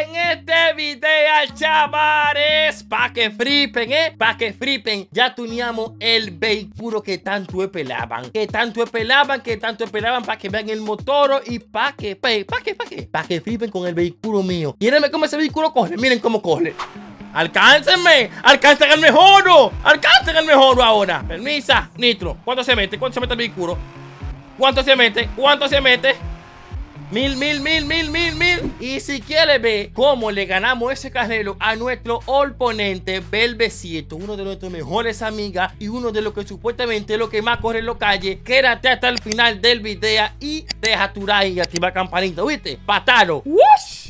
en este video, chavales, pa' que fripen, eh, pa' que fripen, ya tuneamos el vehículo que tanto esperaban, que tanto esperaban, que tanto esperaban, para que vean el motor y pa' que, pa' que, pa' que, pa' que fripen con el vehículo mío. Mírenme cómo ese vehículo corre, miren cómo corre. ¡Alcáncenme! ¡Alcancen el mejor! ¡Alcancen el mejor ahora! Permisa, Nitro. ¿Cuánto se mete? ¿Cuánto se mete el vehículo? ¿Cuánto se mete? ¿Cuánto se mete? Mil, mil, mil, mil, mil, mil. Y si quiere ver cómo le ganamos ese carrero a nuestro oponente Belvecito, uno de nuestros mejores amigas y uno de los que supuestamente es lo que más corre en la calle, quédate hasta el final del video y deja tu like y activa campanita, ¿viste? Patalo.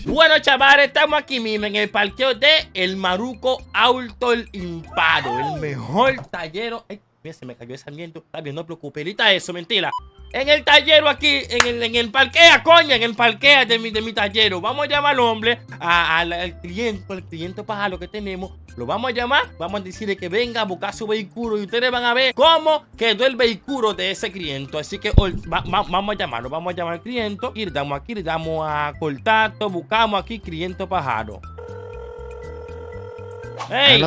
Bueno, chavales, estamos aquí mismo en el parqueo de El Maruco Auto el Imparo, el mejor tallero. Se me cayó ese aliento. Está bien, no preocupes. Ahorita eso, mentira. En el tallero aquí, en el, en el parquea, coña, en el parquea de mi, de mi tallero. Vamos a llamar al hombre, al cliente, al cliente pájaro que tenemos. Lo vamos a llamar, vamos a decirle que venga a buscar su vehículo y ustedes van a ver cómo quedó el vehículo de ese cliente. Así que vamos a llamarlo, vamos a llamar al cliente y le damos aquí, le damos a contacto, buscamos aquí cliente pájaro. ¡Hey!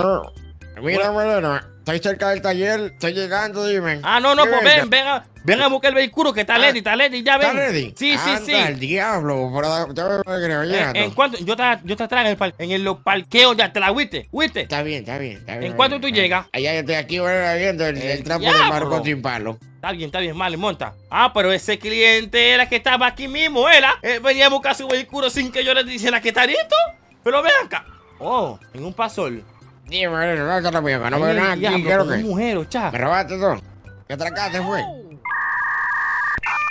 Mira, bueno, estoy cerca del taller, estoy llegando, dime. Ah, no, no, pues ven, ven a, ven a buscar el vehículo que está ah, ready, está ready, ya ven. ¿Está ready? Sí, sí, sí. el diablo, pero yo en, en cuanto, yo te, yo te traigo en el, en el parqueo, ya te la viste, ¿viste? Está bien, está bien, está bien. ¿En cuánto tú llegas? Allá estoy aquí, viendo el, el, trapo de Marco sin palo. Está bien, está bien, vale, monta. Ah, pero ese cliente era que estaba aquí mismo, era. Él venía a buscar su vehículo sin que yo le dijera que está listo. Pero ven acá. Oh, en un pasol. Dime, no te lo veo, no veo nada aquí, ¿qué que? mujer. Me robaste todo. ¿Qué atracaste fue?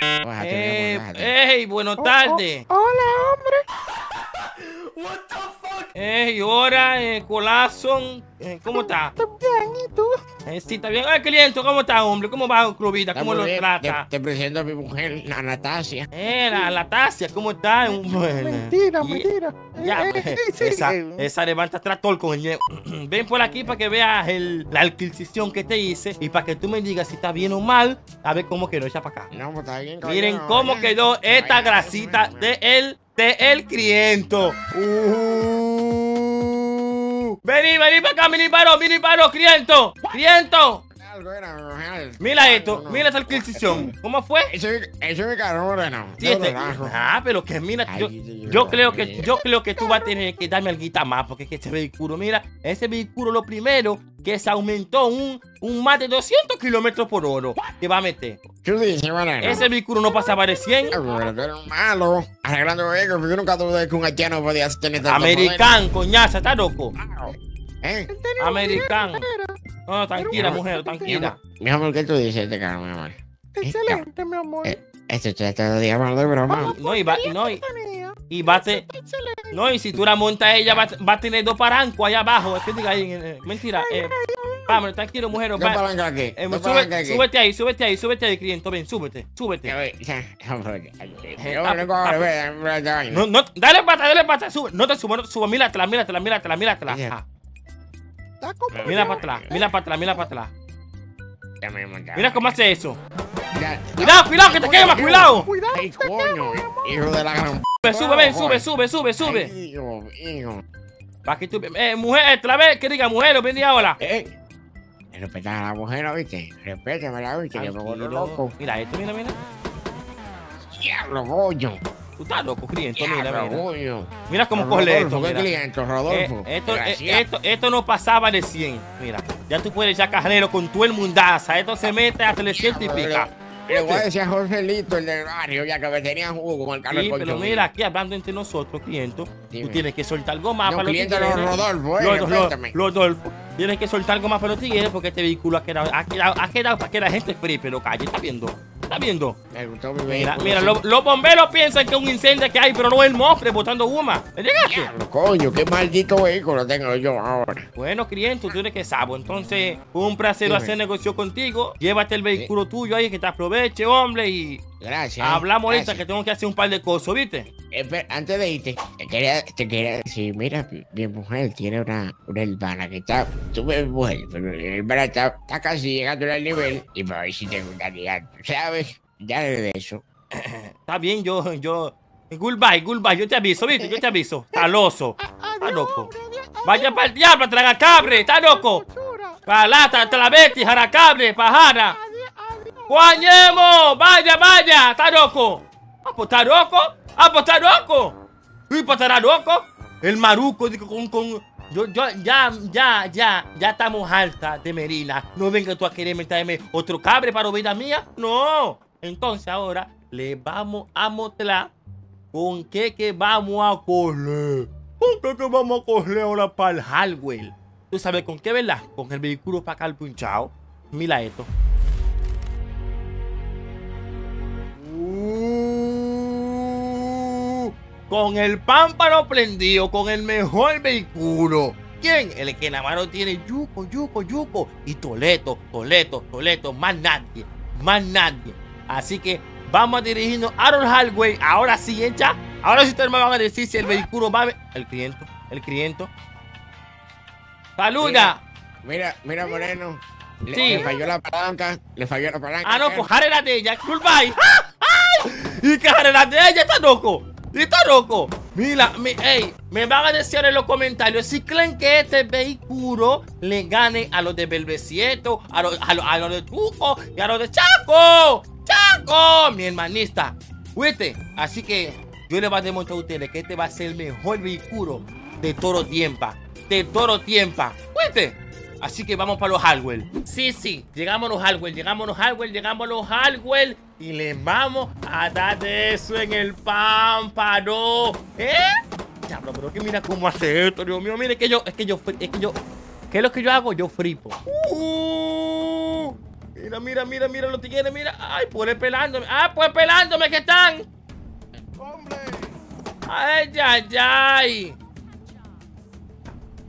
Eh, ¡Ey! Buenas tardes. Oh, hola, hombre. What the fuck? Ey, hora, eh. Eh, ¿Cómo está? Bien, ¿y tú? Eh, sí, está bien. Ay, cliente, ¿cómo está, hombre? ¿Cómo va, Clovita? ¿Cómo lo trata? Te, presento a mi mujer, la Natasia. Eh, la Natasia, ¿cómo está? Mentira, mentira. Ya, eh, esa, esa levanta tractor, coño. Ven por aquí para que veas el, la adquisición que te hice y para que tú me digas si está bien o mal. A ver cómo quedó. Echa para acá. No, pues está bien. Miren cómo quedó esta grasita de el, de el cliente. Uh Vení, vení para acá, mini paro, mini paro, cliento. Cliento. Mira esto, mira esta adquisición. ¿Cómo fue? Eso, es mi carro moreno. Sí, este, ah, pero que mira, yo, yo creo que yo creo que tú vas a tener que darme algo más porque es que este vehículo, mira, ese vehículo lo primero que se aumentó un, un más de 200 kilómetros por hora que va a meter. ¿Qué dices, moreno? Ese vehículo no pasaba de 100. Pero tú eres malo. Arreglando vehículos, porque yo nunca tuve que un haitiano podía tener tanto Americano, coñaza, está loco. ¿Eh? Americano. No, tranquila, mujer, tranquila. Mi amor, ¿qué tú dices este carro, mi amor? Excelente, mi amor. Eh, este te día de broma. No, y va, no, y, va a no, y si tú la montas ella va, va a tener dos parancos allá abajo. Es que diga ahí, eh, mentira. Eh, vamos, tranquilo, mujer. ¿Qué palanca aquí? Eh, sube, súbete ahí, súbete ahí, súbete ahí, cliente. Ven, súbete, súbete. No, no, dale pata, dale pata, sube. No te subo, no te subo. Míratela, míratela, míratela, míratela. Mira para atrás, mira para atrás, mira para atrás. Mira cómo hace eso. Cuidado, cuidado, que te quema, cuidado. Cuidado. Ay, coño, hijo de la gran. Sube, ven, sube, sube, sube, sube. Hijo, hijo. Para que tú. Eh, mujer, otra vez, que diga mujer, ven ahora. Eh. Respeta a la mujer, ¿viste? Respétamela, ¿viste? Que me vuelvo loco. Mira esto, mira, mira. Diablo, coño. Tú estás loco, cliente. Mira, mira. Mira cómo coge esto. ¿Qué cliente, Rodolfo? Eh, esto, eh, esto, esto, no pasaba de 100. Mira, ya tú puedes ya carrero con todo el mundaza. Esto se mete a 300 y pica. Le voy a decir a Joselito, el del barrio, ya que me tenía jugo con el carro Sí, pero mira, aquí hablando entre nosotros, cliente, tú tienes que soltar algo más no, para cliente los Rodolfo, eh, los, Rodolfo. Tienes que soltar algo más para los tigres porque este vehículo ha quedado, ha quedado, ha quedado para que la gente free, pero calle, ¿estás viendo? ¿Estás viendo? Mira, mira, los bomberos piensan que es un incendio que hay, pero no es el mofre botando goma. ¿Me llegaste? coño, qué maldito vehículo tengo yo ahora. Bueno, cliente, tú eres que sabo. Entonces, un placer hacer negocio contigo. Llévate el vehículo tuyo ahí, que te aproveche, hombre, y... Gracias. Hablamos ahorita que tengo que hacer un par de cosas, ¿viste? Antes de irte, te quería, te quería decir, mira, mi mujer tiene una, una hermana que está, tú me mujer, pero la hermana está, está casi llegando al nivel y para ver si te gustaría, ¿sabes? Ya de eso. Está bien, yo, yo, Goodbye, goodbye. Yo te aviso, ¿viste? Yo te aviso. Taloso. Está loco. hombre, adiós. Vaya para el diablo, traga cabre. Está loco. Chura. Para lata, travesti, jaracabre, pajara. ¡Guañemo! ¡Vaya, vaya! ¿Está loco? ¿Ah, pues está loco? ¿Ah, pues está loco? ¿Y pues estará loco? El maruco con, con... Yo, yo, ya, ya, ya, ya estamos alta de Merina. No venga tú a querer meterme otro cabre para vida mía. No. Entonces ahora le vamos a mostrar con qué que vamos a correr. ¿Con qué que vamos a correr ahora para el hardware? ¿Tú sabes con qué, verdad? Con el vehículo para acá al punchado. Mira esto. Con el pámpano prendido, con el mejor vehículo. ¿Quién? El que nada más no tiene yuco, yuco, yuco. Y Toleto, Toleto, Toleto. Más nadie, más nadie. Así que vamos a dirigirnos a los highway. Ahora sí, hecha. Ahora sí ustedes me van a decir si el vehículo va a... El cliente, el cliente. ¡Saluda! Mira, mira, Moreno. Le, Sí. le falló la palanca. Le falló la palanca. Ah, no, pues jarera de ella. Goodbye. ¡Ah! ¡Ay! Y que jarera de ella está loco. Está loco. Mira, mi, ey, me van a decir en los comentarios si creen que este vehículo le gane a los de Belvesieto, a los, a los, de Tuco y a los de Chaco. Chaco, mi hermanista. ¿Viste? Así que yo les voy a demostrar a ustedes que este va a ser el mejor vehículo de Toro Tiempa. De Toro Tiempa. ¿Viste? Así que vamos para los hardware. Sí, sí, llegamos a los hardware, llegamos a los hardware, llegamos a los hardware y le vamos a dar de eso en el pámpano. ¿Eh? Diablo, pero que mira cómo hace esto, Dios mío. Mire que yo, es que yo, es que yo, ¿qué es lo que yo hago? Yo fripo. Uh, mira, mira, mira, mira los tigres, mira. Ay, pues pelándome. Ah, pues pelándome que están. Hombre. Ay, ay, ay.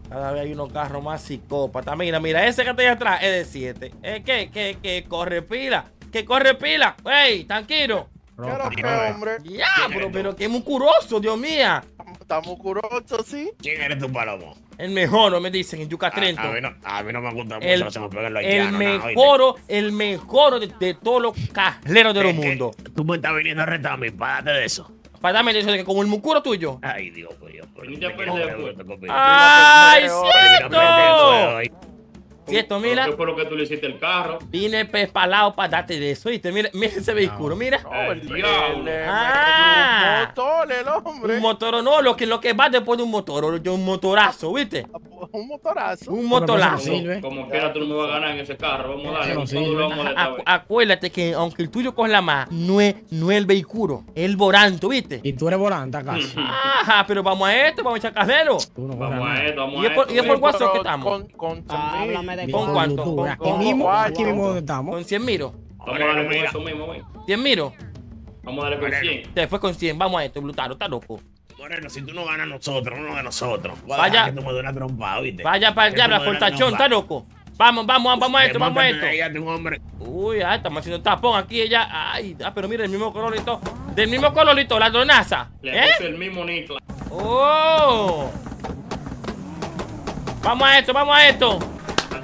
Cada vez hay unos carros más psicópatas. Mira, mira, ese que está ahí atrás es de 7. Es que, que, que corre pila. Que corre pila. Ey, tranquilo. ¿Qué era que, hombre? Diablo, pero que mucuroso, Dios mío. Estamos curosos, ¿sí? ¿Quién eres tú, Palomo? El mejor, me dicen, en Yuca A, Trento. a mí no, a mí no me gusta mucho, El, no se me pegan los el llanos, nada, ¿oíste? mejor, el mejor de, de todos los carleros de los mundos. Tú me estás viniendo a retar a mí, párate de eso. Para darme eso de que como el mucuro tuyo. Ay, Dios mío. ¡Ay, cierto! Cierto, mira. ¿Qué fue lo que tú le hiciste al carro? Vine pespalado para darte de eso, ¿viste? Mira, mira ese vehículo, mira. No, el, El diablo. el- el- Ah. un motor, el hombre. Un motor, no, lo que, lo que va después de un motor, yo un motorazo, ¿viste? Un motorazo. Un motorazo. no. Como quiera tú no me vas a ganar en ese carro. Vamos a darle. No ¿Cuánto sirve. lo vamos a dar esta Acu- vez? acuérdate que aunque el tuyo coge la más, no es, no es el vehículo, es el voranto, ¿viste? Y tú eres volante acaso. Ajá, pero vamos a esto, vamos a echar carrero. Tú no Vamos a esto, vamos ¿Y a es por- esto. y es por. WhatsApp Pero que estamos? Con, con Háblame de ¿Con Con cuánto? YouTube, ¿Con- Aquí con- mismo, con- aquí mismo donde estamos. Con 100 miro. Vamos a darle con eso mismo, ven. 100 miro. Vamos a darle con 100. Después con 100, vamos a esto, Blutaro, está loco. Moreno, si tú no ganas a nosotros, no de nosotros. Vaya. que tú me una trompa, ¿viste? Vaya para una fortachón, trompa. está loco. Vamos, vamos, vamos a esto, vamos a esto. Uy, ah, estamos haciendo tapón aquí ella. Ay, ah, pero mira, el mismo colorito. Del mismo colorito, la donaza. Le ¿Eh? puse el mismo Nicla. Oh. Vamos a esto, vamos a esto.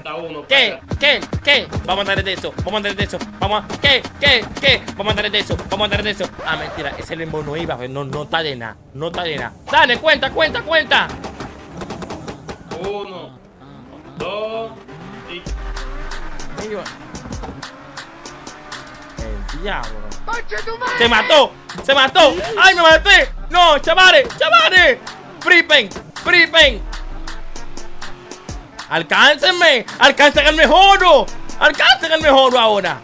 Hasta uno. ¿Qué? ¿Qué? ¿Qué? Vamos a andar de eso. Vamos a andar de eso. Vamos a... ¿Qué? ¿Qué? ¿Qué? Vamos a andar de eso. Vamos a andar de eso. Ah, mentira. Ese lembo no iba. No, no está de nada. No está de nada. Dale, cuenta, cuenta, cuenta. Uno, dos y Ahí va. El diablo. ¡Se mató! ¡Se mató! ¡Ay, me maté! ¡No, chavales! ¡Chavales! ¡Fripen! ¡Fripen! ¡Alcáncenme! ¡Alcancen al mejor! ¡Alcancen al mejor ahora!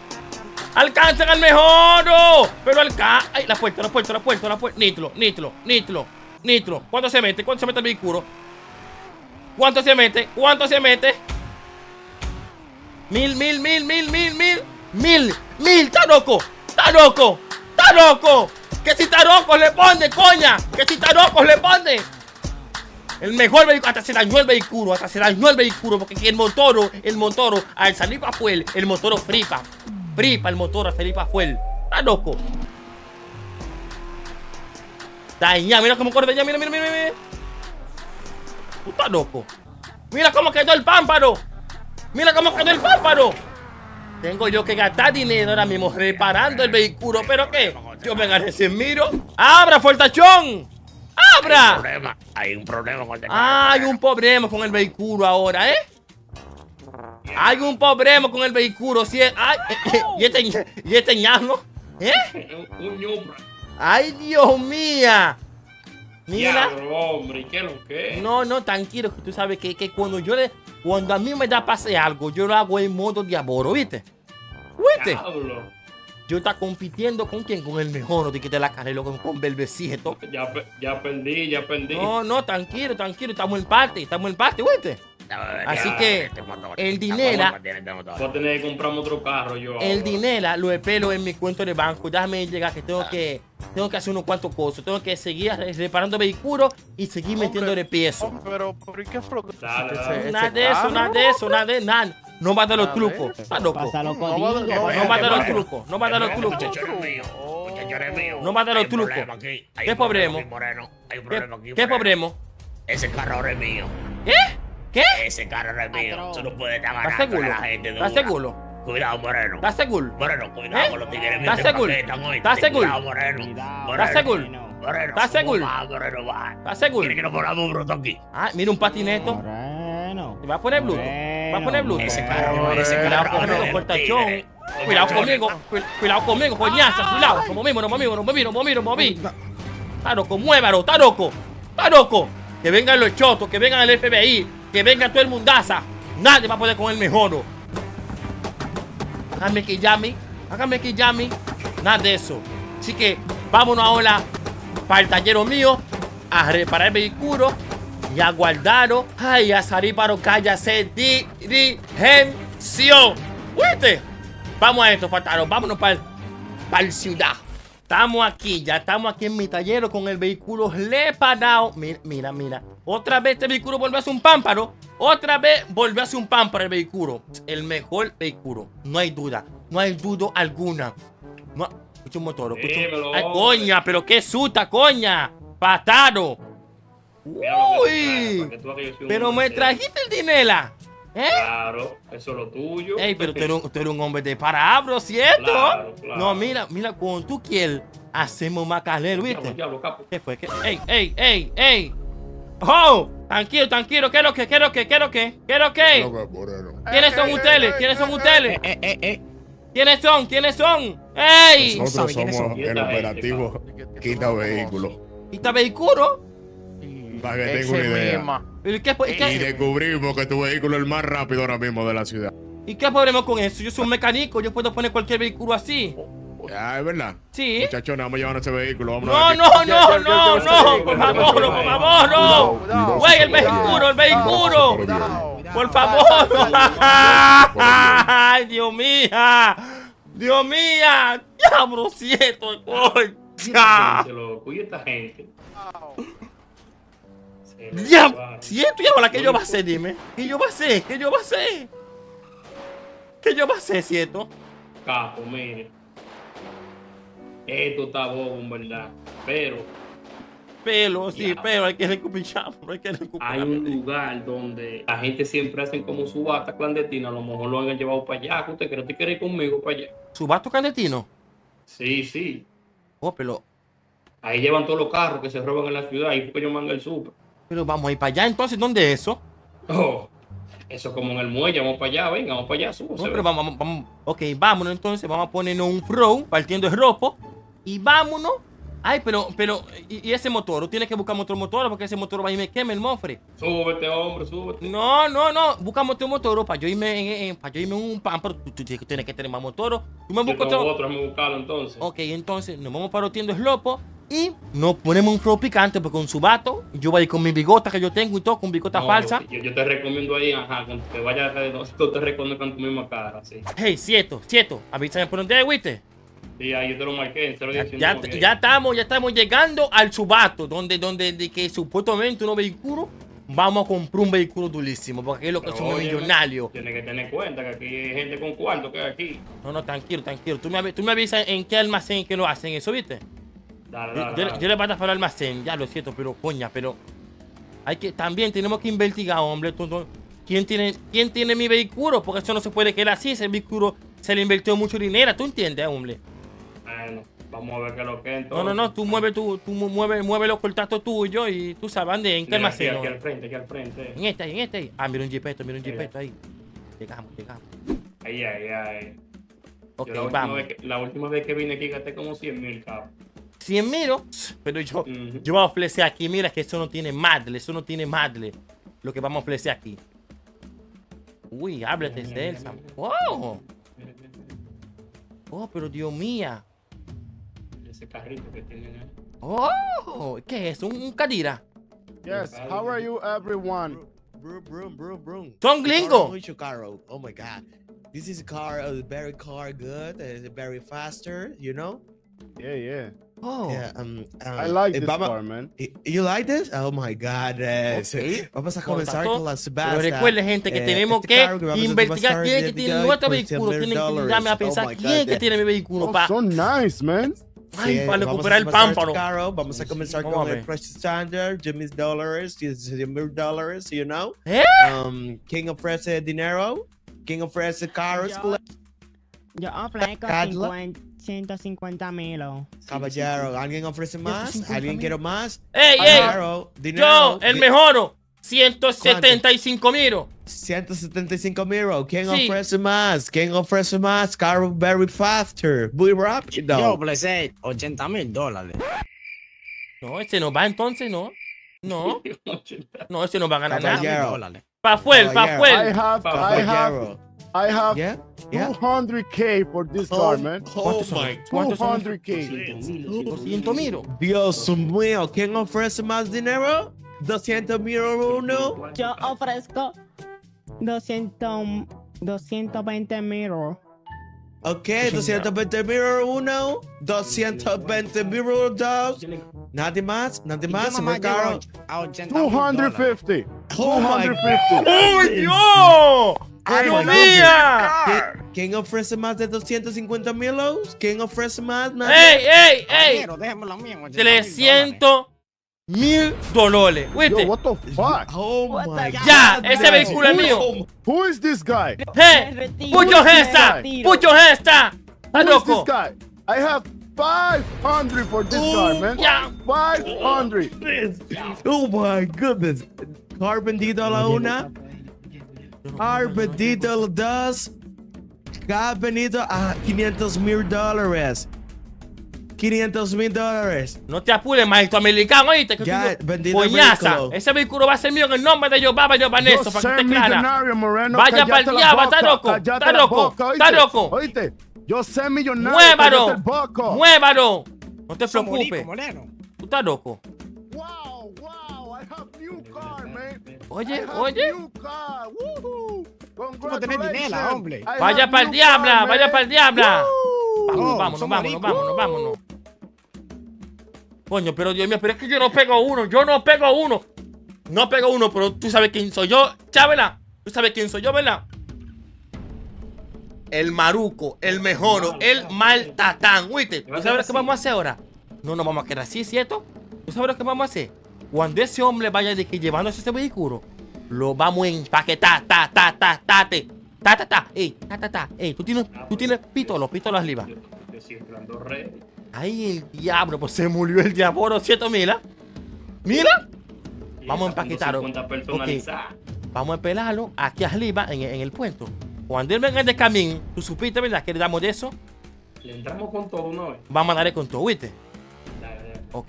¡Alcancen al mejor! Pero alca... ¡Ay, la puerta, la puerta, la puerta, la puerta! Nitro, nitro, nitro, nitro. ¿Cuánto se mete? ¿Cuánto se mete el vehículo? ¿Cuánto se mete? ¿Cuánto se mete? Mil, mil, mil, mil, mil, mil, mil, mil, está loco, está loco, está loco. Que si está loco le pone, coña, que si está loco le pone. El mejor vehículo, hasta se dañó el vehículo, hasta se dañó el vehículo, porque el motoro, el motoro, al salir para afuera, el motoro fripa, fripa el motor al salir para afuera. Está loco. Daña, mira cómo corre ya, mira, mira, mira, mira. Tú estás loco. Mira cómo quedó el pámpano. Mira cómo quedó el pámpano. Tengo yo que gastar dinero ahora mismo reparando el vehículo, pero ¿qué? Yo me gané 100 miro. ¡Abra, Fortachón! Hay un problema, hay un problema con el Ah, hay un problema con el vehículo ahora, ¿eh? Hay un problema con el vehículo. Si es- ay, y este, y este ñano, ¿eh? Un. ¡Ay, Dios mía! Mira. Diablo, hombre, ¿y qué lo que? No, no, tranquilo, que tú sabes que, que cuando yo le, cuando a mí me da pase algo, yo lo hago en modo diablo, ¿viste? ¿Viste? Diablo. Yo está compitiendo con quién, con el mejor que te la carrera con, con Belvecito. Ya, ya perdí, ya perdí. No, no, tranquilo, tranquilo, estamos en parte, estamos en parte, ¿viste? Así que el dinero- Voy a tener que comprarme otro carro yo. El dinero lo espero en mi cuenta de banco. Déjame llegar que tengo que tengo que hacer unos cuantos cosas. Tengo que seguir re- reparando vehículos y seguir metiéndole. Hombre, Pero, ¿y qué Nada de eso, nada de eso, nada de nada. No va a dar los trucos. de Está loco. Pásalo No va a- codillo. no No va a dar los trucos. No va a dar los trucos. No va a dar los trucos. ¿Qué problema? ¿Qué ¿Qué, qué problema? Ese carro es mío. ¿Qué? ¿Qué? Ese carro es mío. Tú no puedes estar ¿Estás ganando seguro? a la gente de ¿Estás seguro? Cuidado, Moreno. ¿Estás seguro? Moreno, cuidado ¿Eh? con los tigres ¿Estás seguro? ¿Estás seguro? Cuidado, Moreno. ¿Estás seguro? Moreno. ¿Estás seguro? Va, Moreno, va. ¿Estás seguro? ¿Quiere que nos pongamos un bruto aquí? Ah, mira un patineto. Moreno. ¿Te va a poner bluto? ¿Va a poner bluto? Ese carro, ese Cuidado carro. conmigo, es portachón. tigre. Cuidado conmigo, cu- cuidado conmigo, coñaza, cuidado. No moví, no moví, no moví, no moví, no moví. Está loco, muévalo, está loco. Está loco. Que vengan los chotos, que vengan el FBI, que venga todo el mundaza. Nadie va a poder con el mejor. Hágame que llame, hágame que llame. Nada de eso. Así que vámonos ahora para el taller mío a reparar el vehículo y a guardarlo. Ay, a salir para calle a hacer diligencia. ¿Viste? Vamos a esto, Fataro. Vámonos para el, para el ciudad. Estamos aquí, ya estamos aquí en mi taller con el vehículo reparado. Mira, mira, mira. Otra vez este vehículo vuelve a ser un pámparo. Otra vez vuelve a ser un pámparo el vehículo. El mejor vehículo. No hay duda. No hay duda alguna. No, escucha un motor. Escucha un... Dímelo, Ay, coña, pero qué suta, coña. Patado. Uy. que tú que Pero me trajiste el dinero. ¿Eh? Claro, eso es lo tuyo. Ey, pero tú eres, un, tú eres un hombre de parabro, ¿cierto? Claro, claro. No, mira, mira, cuando tú quieres, hacemos macalero, Diablo, ¿viste? diablo, capo. ¿Qué fue? ¿Qué? ¡Ey, ey, ey, ey! ¡Oh! Tranquilo, tranquilo, ¿qué es lo que? ¿Qué es lo que? ¿Qué es lo que? ¿Qué es lo que? ¿Quiénes son Eh, ustedes? eh, ¿Quiénes son eh, ustedes? Eh, eh, eh. ¿Quiénes son? ¿Quiénes son? ¡Ey! Nosotros Nosotros ¿quiénes somos el operativo. Quita Vehículos. ¿Y está vehículo? Para que tenga una idea. ¿Y qué, y Y qué, descubrimos que tu vehículo es el más rápido ahora mismo de la ciudad. ¿y qué problema con eso? Yo soy un mecánico, yo puedo poner cualquier vehículo así. Ah, es verdad. Sí. Muchachos, vamos a llevarnos ese vehículo. Vámonos No, no, no, no, no, por favor, por favor, no. Güey, el vehículo, el vehículo. cuidado. Por favor. Ay, Dios mía. Dios mía. Diablo, cierto, coña. Se lo cuida esta gente. Lo Diablo, llevaron. cierto, diablo, ¿qué yo va a hacer? Dime. ¿Qué yo va a hacer? ¿Qué yo va a hacer? ¿Qué yo va a hacer, cierto? Capo, mire. Esto está bobo, en verdad. Pero Pero, sí, Ya. pero hay que recuperarlo, hay que hay recuperarlo. un lugar donde la gente siempre hacen como su bata clandestina. A lo mejor lo han llevado para allá. ¿Usted cree que quiere ir conmigo para allá? ¿Subasto clandestino? Sí, sí. Oh, pero, Ahí llevan todos los carros que se roban en la ciudad. Y fue que yo manga el súper. Pero vamos a ir para allá, entonces, ¿dónde es eso? Oh, eso es como en el muelle. Vamos para allá, venga, vamos para allá. Subo, No, pero vamos, vamos, vamos. Ok, vámonos entonces, vamos a ponernos un pro partiendo de ropo y vámonos. Ay, pero, pero, ¿y, y ese motor? ¿Tienes que buscar otro motor? Porque ese motor va y me quema el mofre. Súbete, hombre, súbete. No, no, no, buscamos otro motor para yo irme en, en- para yo irme en un pan, pero tú, tú tienes que- tener más motor. Tú me buscas otro. otro, déjame buscarlo entonces. Ok, entonces nos vamos para tiendas ropo y nos ponemos un flow picante porque con su vato, yo voy a ir con mi bigota que yo tengo y todo, con bigota No, falsa. Yo, yo te recomiendo ahí, ajá, cuando te vayas alrededor, tú te reconozcan tu misma cara, sí. Hey, cierto, cierto, avísame por donde, ¿viste? Sí, ahí yo te lo marqué Ya, 019. ya, ya estamos, ya estamos llegando al subato, donde, donde de que supuestamente unos vehículos vamos a comprar un vehículo durísimo, porque es lo que Pero somos óyeme, millonarios. Tienes que tener cuenta que aquí hay gente con cuarto que hay aquí. No, no, tranquilo, tranquilo. Tú me, tú me avisas en qué almacén que lo hacen eso, ¿viste? Dale, Yo, dale, yo- dale. yo le voy a para el almacén, ya lo siento, pero coña, pero hay que también tenemos que investigar, hombre. tú no- ¿Quién tiene, ¿Quién tiene mi vehículo? Porque eso no se puede quedar así. Ese vehículo se le invirtió mucho dinero, ¿tú entiendes, hombre? Bueno, Vamos a ver qué lo que es No, no, no, entonces. tú mueves tu, tú mu- mueve, mueve los contactos tuyos y tú sabes dónde, en qué aquí, almacén. aquí al frente, aquí al frente. En este, en este. Ah, mira un jipeto, mira un jipeto ahí. Llegamos, llegamos. Ahí, ahí, ahí. Ok, Yo la, última vamos. vez que, la última vez que vine aquí gasté como 100 mil cabos. 100 miro, pero yo, yo voy a ofrecer aquí. Mira que eso no tiene madre, eso no tiene madre. Lo que vamos a ofrecer aquí. Uy, háblate de él, Sam. Oh, oh, pero Dios mía. Ese carrito que tienen ahí. Oh, ¿qué es? ¿Un, un Kadira? Yes, how are you everyone? Bro, bro, bro, bro. Son gringo. Oh my god. This is a car, uh, very car good, uh, very faster, you know? Yeah, yeah. Oh, Yeah, um, I um, like eh, this vamos- car, man. y- You like this? Oh my god. eh, Ok. sí. Vamos a Con comenzar tanto, con la pero subasta. recuerde, gente, que Eh, tenemos este que carro que vamos a investigar subastar quién es que el día tiene de hoy nuestro por 100 vehículo. mil Tienen que dólares. ayudarme a Oh pensar my quién es que God. tiene mi vehículo Oh, para so nice, man. Ay, Sí, para vamos a recuperar el subastar este pámpano. carro, Vamos a comenzar Vamos a con el ver. precio estándar, 10 mil dólares, 10 mil dólares, you know? ¿Eh? Um, ¿Quién ofrece dinero? ¿Quién ofrece carros? Yo. 50, 150 mil. Caballero, ¿alguien ofrece más? 150 ¿Alguien quiere más? ¡Ey, ey! Dinero, dinero. Yo, el di- mejor. 175 mil. 175 mil. ¿Quién Sí. ofrece más? ¿Quién ofrece más? Carro very faster, muy rápido. Yo ofrecí 80 mil dólares. No, ese no va entonces, no. No, no, ese no va a ganar nada. Caballero. dólares. Pa' fuera, pa' Caballero. I have, I have, Caballero. I have Yeah, yeah. 200k for this Oh, car, man. oh my ¿Cuántos son? 200k. 200 mil. Dios mío, ¿quién ofrece más dinero? 200 mil uno. Yo ofrezco 200, 220 mil. Ok, 220 mil uno, 220 mil dos. Nadie más, nadie más, yo se nomás me caro. llego a 80 mil dólares. 250. Oh my 250. ¡Uy, Dios! Ay, ¡Dios! ¿Qui- ¿Quién ofrece más de 250 mil? ¿Quién ofrece más? Nadie. ¡Ey, ey, ey! Caballero, déjeme lo mío. 80 mil 300 mil dólares. Yo, ¿Viste? what the fuck? Oh What my God. Ya, ese vehículo es mío. Who is this guy? ¡Hey! retiro. ¡Pucho esta! Who ¡Estás is this loco! guy? I have 500 for this car, man. Ya. 500. Oh my goodness. Car vendido a la una, car vendido a la dos, car vendido a 500 mil dólares. 500 mil dólares. No te apures, maestro americano, oíste. Que Ya, el Coñaza, vehículo. Ese vehículo va a ser mío en el nombre de Jehová, Jehová Vanessa, Yo para que esté clara. millonario, Moreno. Vaya pa'l la diablo, está loco, está loco, está loco. Oíste, yo sé millonario. ¡Muévalo! el. ¡Muévalo! No te preocupes. Tú estás loco. Oye, oye. no tenés dinero, hombre. Vaya para el diabla, vaya para el diabla. Vámonos, vámonos, vámonos, vámonos, vámonos. Coño, pero Dios mío, pero es que yo no pego uno, yo no pego uno. No pego uno, pero tú sabes quién soy yo, Chávela. Tú sabes quién soy yo, ¿verdad? El maruco, el mejoro, el maltatán. ¿Tú sabes lo que vamos a hacer ahora? No nos vamos a quedar así, ¿cierto? ¿Tú sabes lo que vamos a hacer? Cuando ese hombre vaya de que llevándose ese vehículo, lo vamos a empaquetar, ta, ta, ta, ta, te, ta, ta, ta, ey, ta, ta, ta, ey, tú tienes, tú tienes pítolo, pítolo arriba. Ay, el diablo, pues se murió el diablo, ¿cierto? Mira, mira, Y Vamos a empaquetarlo. 50 personalizadas. vamos a pelarlo aquí arriba en, en el puente. Cuando él venga de camino, tú supiste, ¿verdad? Que le damos de eso, Le entramos con todo una vez. vamos a darle con todo, ¿viste? Dale, dale. Ok,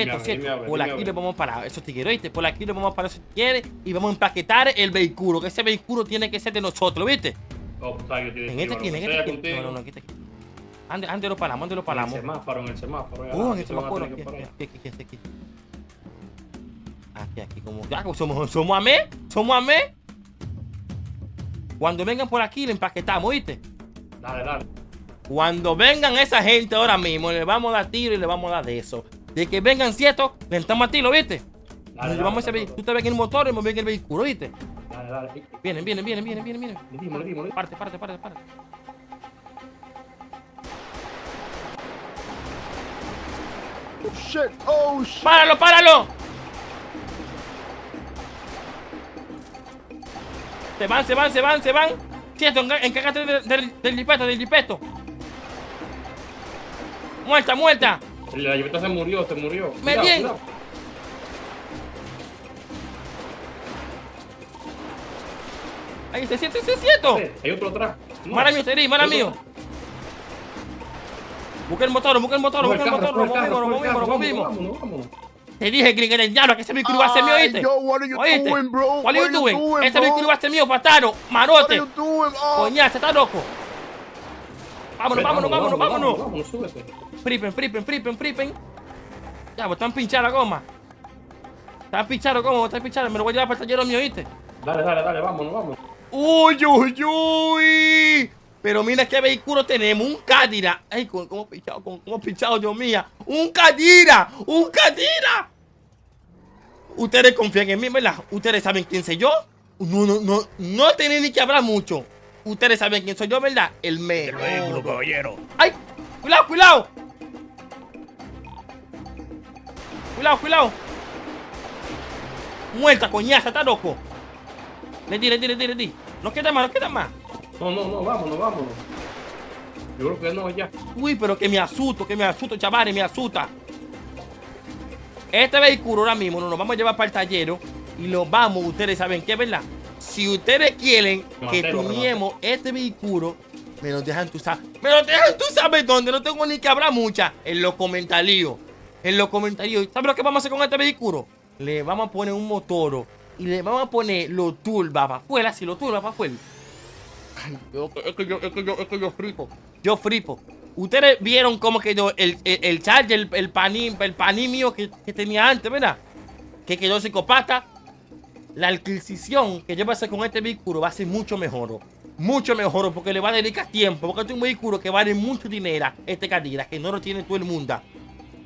Dime dime a ver, Por dime aquí le vamos a parar esos ¿viste? Por aquí le vamos a parar esos tigres y vamos a empaquetar el vehículo. Que ese vehículo tiene que ser de nosotros, ¿viste? Oh, pues, En este aquí, en este contigo. No, no, aquí, aquí. Ande, ande lo paramos, ande lo En el semáforo, en el semáforo. ya, Uh, en el semáforo. Aquí, aquí, aquí, aquí, aquí. Aquí, aquí, como. Como somos, somos amé. Somos amé. Cuando vengan por aquí, le empaquetamos, ¿oíste? Dale, dale. Cuando vengan esa gente ahora mismo, le vamos a dar tiro y le vamos a dar de eso. De que vengan cierto, le entramos a tiro, ¿viste? Dale, Nos dale, llevamos ese dale, vehículo. Tú te ves en el motor y me ves en el vehículo, ¿viste? Dale, dale. Vienen, vienen, vienen, vienen, vienen. Parte, parte, parte, parte. Oh, shit. Oh, shit. ¡Páralo, páralo! Se van, se van, se van, se van. Cierto, encárgate del, del, del jipeto, del jipeto. Muerta, muerta. La jipeta se murió, se murió. Me bien. Ahí se siente, se siente. Hay otro atrás. No. Mara mío, Teri, mara mío. Busca el motor, busca el motor, busca el motor, coge lo carro, movimos, lo coge el movimos, lo carro, movimos. Vámonos, vámonos. Te dije, Gringo, el diablo, que ese vehículo iba a ser mío, ¿oíste? yo, what are you ¿Oíste? doing, bro? What What are you doing? doing, bro? vehículo iba a ser mío, patano, What are marote. you doing? Oh, Coñazo, está loco. Vámonos, vámonos, vámonos, vámonos. Vámonos, súbete. Fripen, fripen, fripen, fripen. Ya, pues están pinchadas la goma. Están pinchadas goma, están pinchadas. Me lo voy a llevar para el taller mío, ¿oíste? Dale, dale, dale, vámonos, vámonos. Uy, uy, uy. Pero mira qué vehículo tenemos, un Cadillac. Ay, cómo cómo pinchado, cómo, cómo pinchado, Dios mío. Un Cadillac, un Cadillac. Ustedes confían en mí, ¿verdad? Ustedes saben quién soy yo. No, no, no, no tienen ni que hablar mucho. Ustedes saben quién soy yo, ¿verdad? El mejor. caballero. ¡Ay! ¡Cuidado, cuidado! Cuidado, cuidado. Muerta, coñaza, está loco. Le di, le di, le di, le di. No queda más, no queda más. No, no, no, vámonos, vámonos. Yo creo que no, ya. Uy, pero que me asusto, que me asusto, chavales, me asusta. Este vehículo ahora mismo nos lo vamos a llevar para el taller y lo vamos, ustedes saben qué, ¿verdad? Si ustedes quieren que tuñemos este vehículo, me lo dejan tú sabes. Me lo dejan tú sabes dónde, no tengo ni que hablar mucha. En los comentarios. En los comentarios. ¿Sabes lo que vamos a hacer con este vehículo? Le vamos a poner un motor y le vamos a poner los turbas para afuera, si los turbas para afuera. Ay, es que yo, es que yo, es que yo fripo. Yo fripo. Ustedes vieron cómo quedó el, el, el charger, el, el panín, el panín mío que, que tenía antes, ¿verdad? Que quedó psicopata. La adquisición que yo voy a hacer con este vehículo va a ser mucho mejor. Mucho mejor porque le va a dedicar tiempo. Porque es un vehículo que vale mucho dinero. Este Cadillac, que no lo tiene todo el mundo.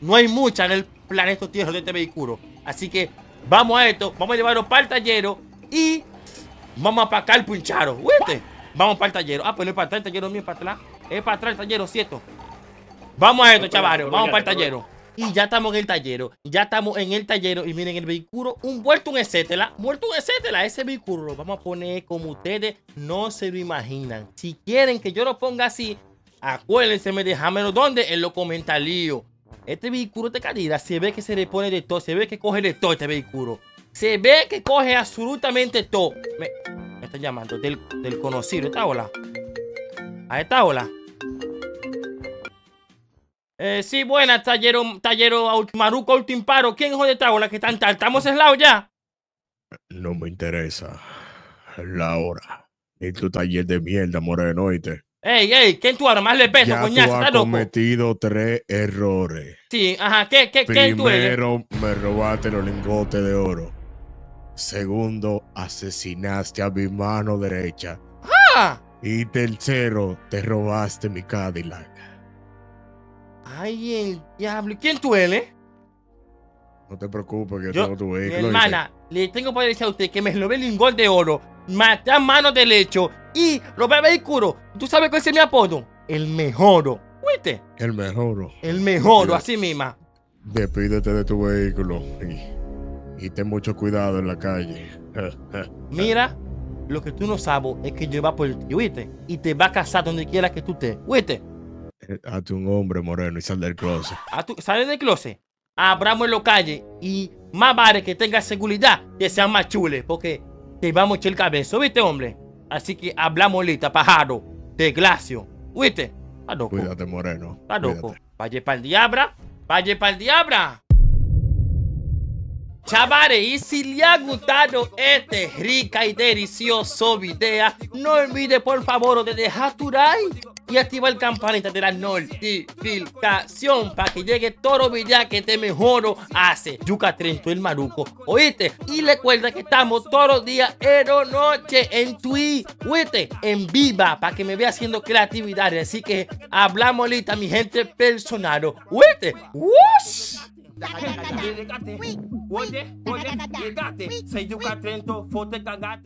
No hay mucha en el planeta Tierra de este vehículo. Así que vamos a esto. Vamos a llevarlo para el tallero. Y vamos a pagar el puncharo. ¿Viste? Vamos para el tallero. Ah, pues no es para atrás, el tallero mío es para atrás. Es para atrás el tallero, ¿cierto? Vamos a esto, chavales. Vamos para el tallero. Y ya estamos en el tallero. Ya estamos en el tallero. Y miren el vehículo. Un vuelto un etcétera. Vuelto un etcétera. Ese vehículo lo vamos a poner como ustedes no se lo imaginan. Si quieren que yo lo ponga así, acuérdense, me déjamelo donde en los comentarios. Este vehículo de calidad se ve que se le pone de todo. Se ve que coge de todo este vehículo. Se ve que coge absolutamente todo. Me, me llamando del, del conocido. ¿Esta ola? ¿A esta ola? Eh, sí, buenas, tallero, tallero, Maruco, último paro. ¿Quién jode esta ola? Que están? ¿Estamos aislados ya? No me interesa. La hora. Ni tu taller de mierda, moreno, oíste. Ey, ey, ¿quién tú ahora? Más le peso, Ya tú coñazo, has cometido tres errores. Sí, ajá, ¿qué, qué, quién tú eres? Primero, me robaste los lingotes de oro. Segundo, asesinaste a mi mano derecha. Ah, Y tercero, te robaste mi Cadillac. ay, el diablo. ¿Y ¿Quién tú eres? No te preocupes que Yo, tengo tu mi vehículo. hermana, le tengo para decir a usted que me robé el lingot de oro, maté a mano de lecho y robé el vehículo. ¿Tú sabes cuál es mi apodo? El mejor. ¿Viste? El mejor. El mejor, Mira. así misma. Despídete de tu vehículo. Y, y ten mucho cuidado en la calle. Mira, lo que tú no sabes es que yo va por ti, ¿viste? Y te va a casar donde quiera que tú estés, ¿viste? Hazte un hombre moreno y sal del closet. A tu- sale del closet, abramos en la calle y más vale que tengas seguridad que sean más chules, porque te vamos a echar el cabezo, ¿viste, hombre? Así que hablamos ahorita, pájaro, de glacio, ¿viste? Está loco, Cuídate, moreno. está loco. Cuídate. Vaya para el diabla, vaya para el diabla. Chavales, y si le ha gustado este rica y delicioso video, no olvide por favor de dejar tu like y activar el campanita de la notificación para que llegue todo los videos que te mejoro hace Yuca Trento el Maruco. ¿Oíste? Y recuerda que estamos todos los días en la noche en Twitch, ¿oíste? En viva para que me vea haciendo creatividades. Así que hablamos ahorita, mi gente personal. ¿Oíste? ¡Wush! Llegate, oye, oye, llegate, se yuca Trento, fote cagate.